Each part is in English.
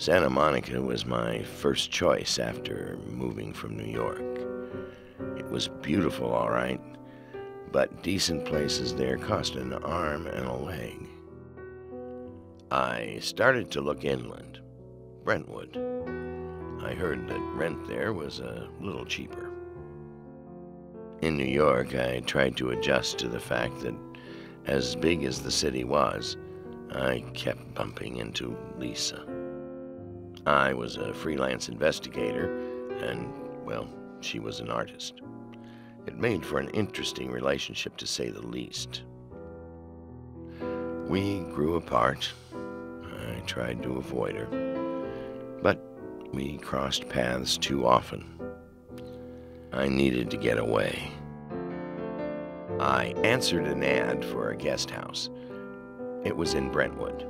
Santa Monica was my first choice after moving from New York. It was beautiful, all right, but decent places there cost an arm and a leg. I started to look inland, Brentwood. I heard that rent there was a little cheaper. In New York, I tried to adjust to the fact that, as big as the city was, I kept bumping into Lisa. I was a freelance investigator, and, well, she was an artist. It made for an interesting relationship, to say the least. We grew apart. I tried to avoid her, but we crossed paths too often. I needed to get away. I answered an ad for a guest house. It was in Brentwood.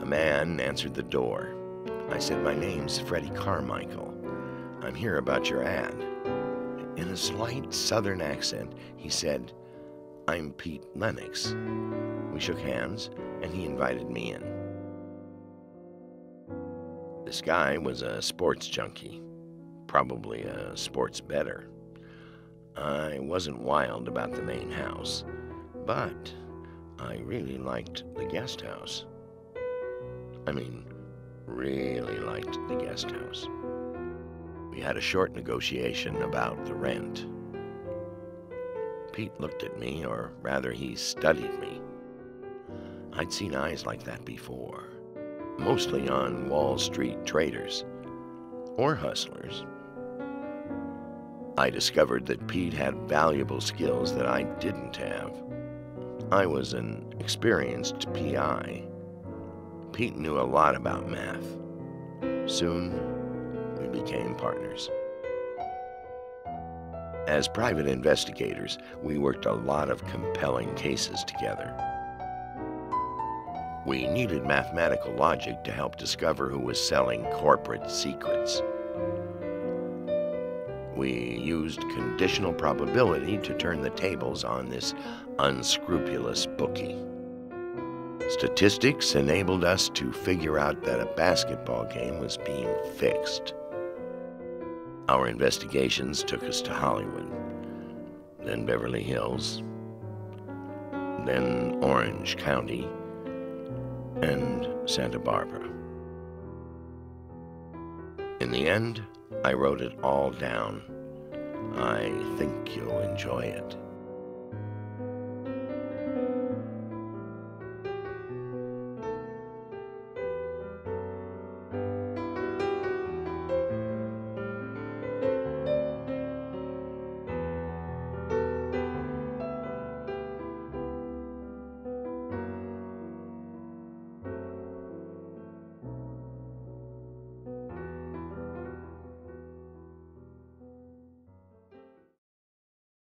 A man answered the door. I said, My name's Freddy Carmichael. I'm here about your ad. In a slight southern accent, he said, I'm Pete Lennox. We shook hands, and he invited me in. This guy was a sports junkie, probably a sports bettor. I wasn't wild about the main house, but I really liked the guest house. I mean, really liked the guest house. We had a short negotiation about the rent. Pete looked at me, or rather, he studied me. I'd seen eyes like that before, mostly on Wall Street traders or hustlers. I discovered that Pete had valuable skills that I didn't have. I was an experienced PI. Pete knew a lot about math. Soon, we became partners. As private investigators, we worked a lot of compelling cases together. We needed mathematical logic to help discover who was selling corporate secrets. We used conditional probability to turn the tables on this unscrupulous bookie. Statistics enabled us to figure out that a basketball game was being fixed. Our investigations took us to Hollywood, then Beverly Hills, then Orange County, and Santa Barbara. In the end, I wrote it all down. I think you'll enjoy it.